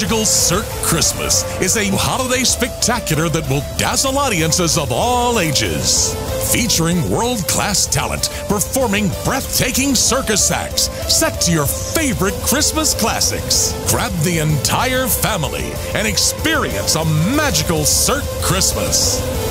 Magical Cirque Christmas is a holiday spectacular that will dazzle audiences of all ages. Featuring world class talent performing breathtaking circus acts set to your favorite Christmas classics. Grab the entire family and experience a magical Cirque Christmas.